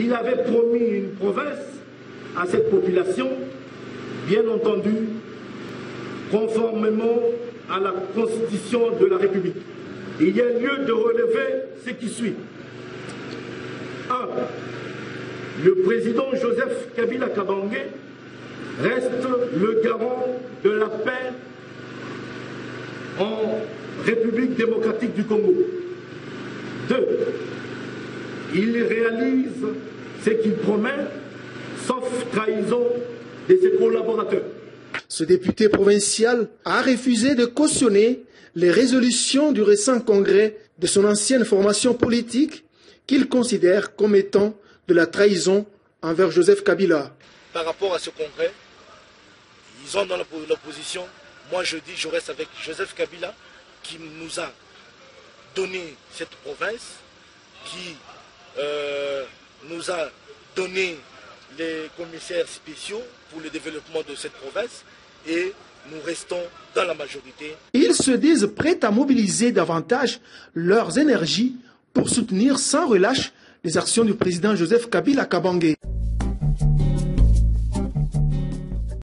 Il avait promis une province à cette population, bien entendu, conformément à la Constitution de la République. Il y a lieu de relever ce qui suit. 1. Le président Joseph Kabila Kabangé reste le garant de la paix en République démocratique du Congo. 2. Il réalise ce qu'il promet, sauf trahison de ses collaborateurs. Ce député provincial a refusé de cautionner les résolutions du récent congrès de son ancienne formation politique qu'il considère comme étant de la trahison envers Joseph Kabila. Par rapport à ce congrès, ils ont dans l'opposition. Moi, je dis, je reste avec Joseph Kabila, qui nous a donné cette province, qui euh, nous a donné les commissaires spéciaux pour le développement de cette province et nous restons dans la majorité. Ils se disent prêts à mobiliser davantage leurs énergies pour soutenir sans relâche les actions du président Joseph Kabila Kabangé.